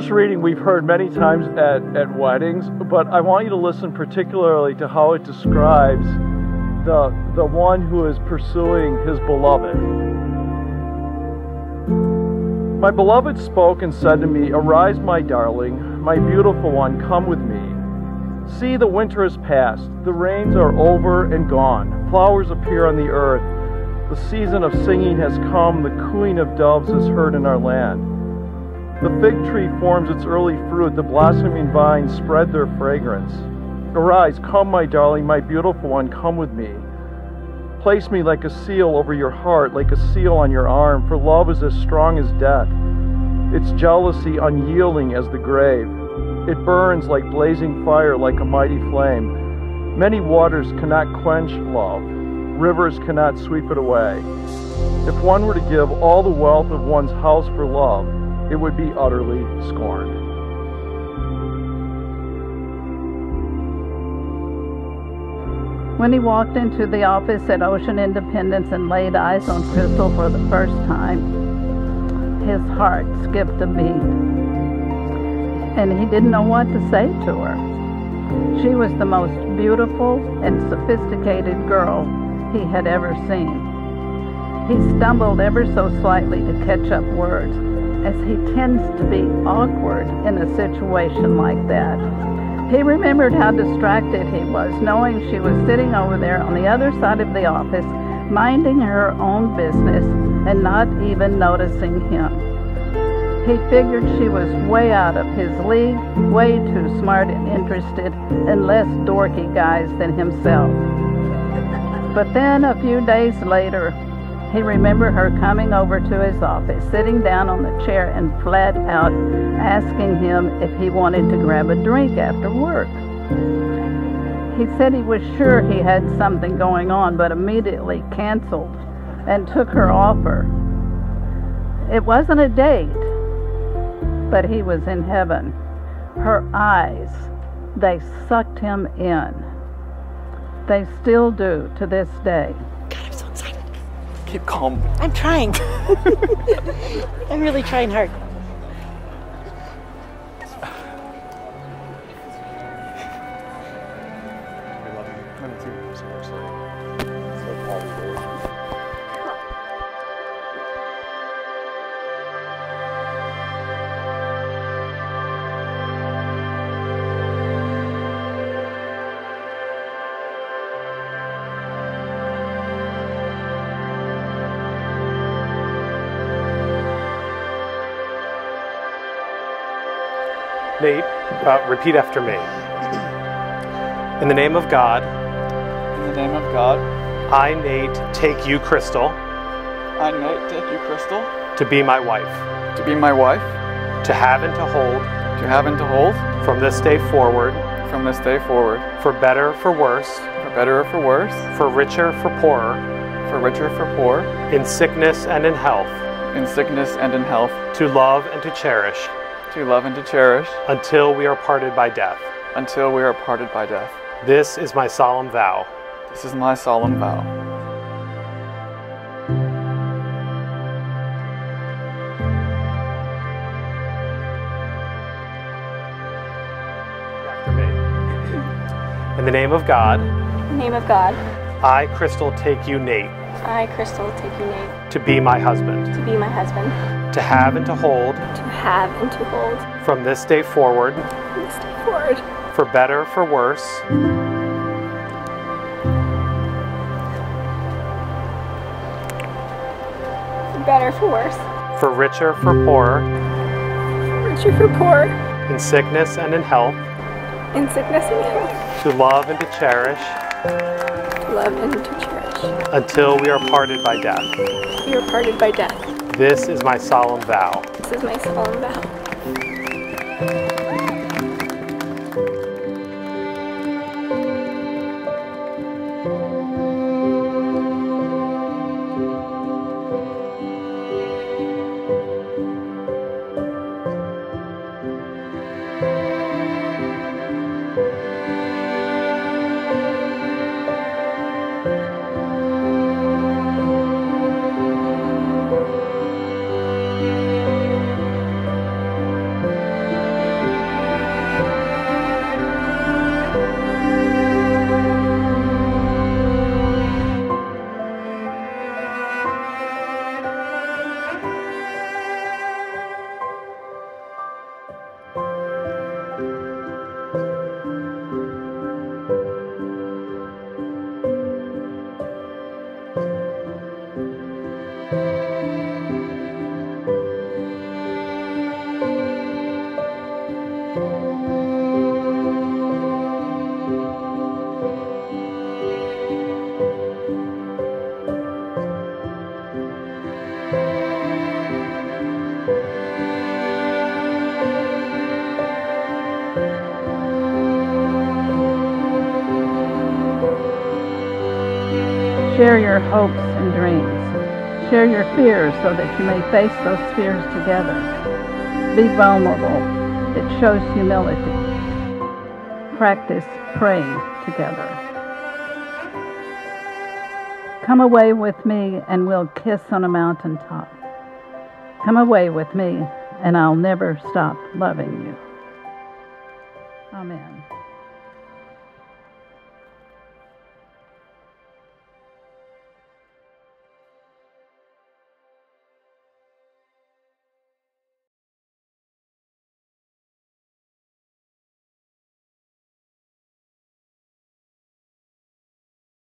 First reading we've heard many times at, at weddings, but I want you to listen particularly to how it describes the, the one who is pursuing his beloved. My beloved spoke and said to me, Arise, my darling, my beautiful one, come with me. See, the winter is past, the rains are over and gone, flowers appear on the earth, the season of singing has come, the cooing of doves is heard in our land. The fig tree forms its early fruit, the blossoming vines spread their fragrance. Arise, come, my darling, my beautiful one, come with me. Place me like a seal over your heart, like a seal on your arm, for love is as strong as death, its jealousy unyielding as the grave. It burns like blazing fire, like a mighty flame. Many waters cannot quench love, rivers cannot sweep it away. If one were to give all the wealth of one's house for love, it would be utterly scorned. When he walked into the office at Ocean Independence and laid eyes on Crystal for the first time, his heart skipped a beat. And he didn't know what to say to her. She was the most beautiful and sophisticated girl he had ever seen. He stumbled ever so slightly to catch up words as he tends to be awkward in a situation like that. He remembered how distracted he was, knowing she was sitting over there on the other side of the office, minding her own business and not even noticing him. He figured she was way out of his league, way too smart and interested and less dorky guys than himself. But then a few days later, he remembered her coming over to his office, sitting down on the chair, and flat out asking him if he wanted to grab a drink after work. He said he was sure he had something going on, but immediately canceled and took her offer. It wasn't a date, but he was in heaven. Her eyes, they sucked him in. They still do to this day. Keep calm. I'm trying. I'm really trying hard. Nate, uh, repeat after me. In the name of God, In the name of God, I, Nate, take you, Crystal, I, Nate, take you, Crystal, to be my wife, to be my wife, to have and to hold. To have and to hold. From this day forward, from this day forward, for better, for worse, for better or for worse, for richer, for poorer, for richer, for poor, in sickness and in health, in sickness and in health, to love and to cherish, to love and to cherish, until we are parted by death. until we are parted by death. This is my solemn vow. This is my solemn vow. In the name of God, In the name of God, I, Crystal, take you, Nate, I, Crystal, take you, Nate, to be my husband, to be my husband, to have and to hold. To have and to hold. From this day forward, from this day forward, for better, for worse, for better, for worse, for richer, for poorer, for richer, for poor, in sickness and in health, in sickness and health, to love and to cherish, love and to cherish. until we are parted by death. We are parted by death. This is my solemn vow. This is my solemn vow. Share your hopes and dreams. Share your fears so that you may face those fears together. Be vulnerable. It shows humility. Practice praying together. Come away with me and we'll kiss on a mountaintop. Come away with me and I'll never stop loving you.